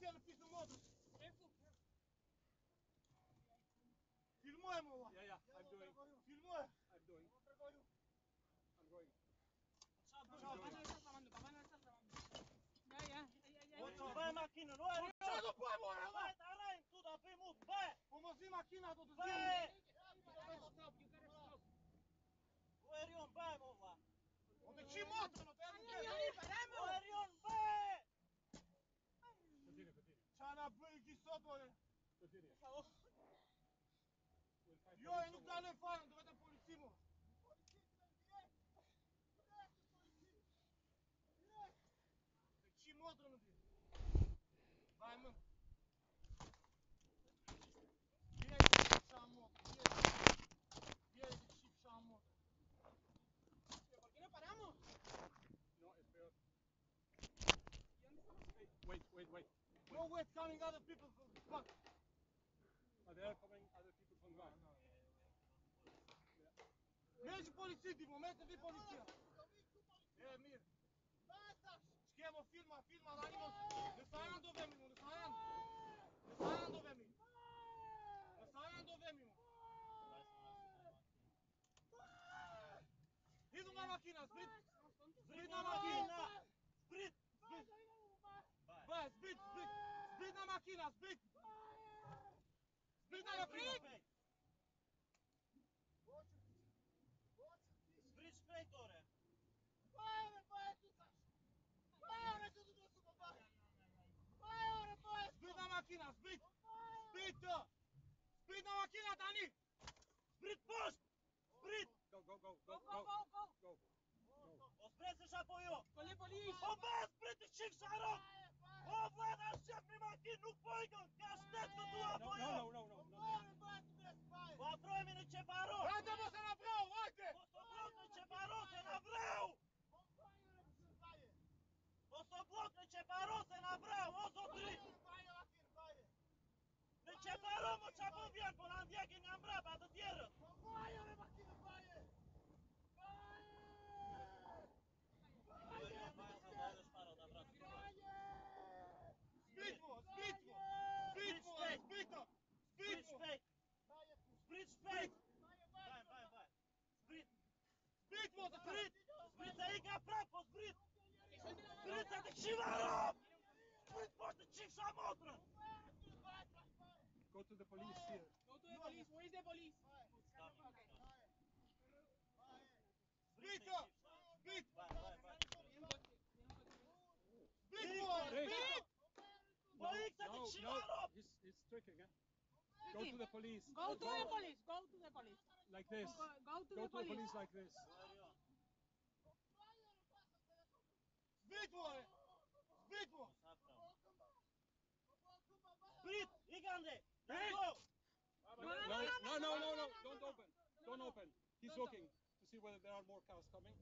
Татьяна, ти смотришь. Фильмуем его. Yeah, yeah, I'm doing. Фильмуем. I'm doing. I'm going. Vai macchina, noi arriviamo! Vai, Tarain, tu da primo, beh! Come si macchina tu? Beh! băi, bă! Eu, eu nu te le fără, always coming other people from back. But they are coming other people from back. Мрежи полиците, в момента ви полиция. Е, мир. Шкемо, фирма, фирма, Ранимос. Не сајан довеми му, не сајан. Не сајан довеми. Не сајан довеми му. Иду на макина, сприт. Сприт на макина. Макина, сбит! Сбит, Макина, Сбрич фрейт, оре! Бајо, бе, бајо, туташ! Бајо, бе, туту досу, бајо! Бајо, бе, бајо! Сбит на Макина, сбит! Сбит, то! Да! Сбит на Go, go, Сбит, пош! Сбит! Go, go, go, go, go, go, go! Go! Оспред се, Шапојо! Коли, коли! Обе, сбрит, чик, Шарок! voiam așa pe matin, nu poigă, că așteptă tu a voiam! Nu, nu, nu, nu, nu! Patroi nu ce barou! Haide mă să la vreau, haide! O să blocă ce barou, să la vreau! O să blocă ce barou, să la vreau, o să trec! Ce barou, mă, ce-a bă, vien, până am viac, ne-am braba, atât Sprit să te și vară! Sprit poate ce și amotră! Go to the police here. Go to the police. Where is the police? Hey. zbrit. Băi, să No, no, he's, he's tricking, eh? Go to the police. Go to the police. Go to the police. Like this. Go, go to Go the to the police. police like this. Zbrit, mă. Zbrit, mă. Sprit! Igande! Hey! Go! No, no, no, no, no, no, don't open. Don't open. He's looking to see whether there are more cars coming.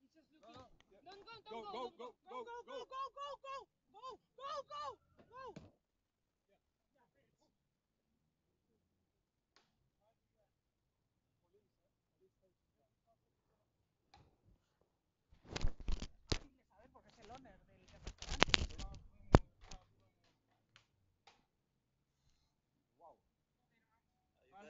He's just uh, looking. Yeah. Don't go, Go, don't go, go, go, go, go, go, go, go, go, go, go, go, go, go. Fácil de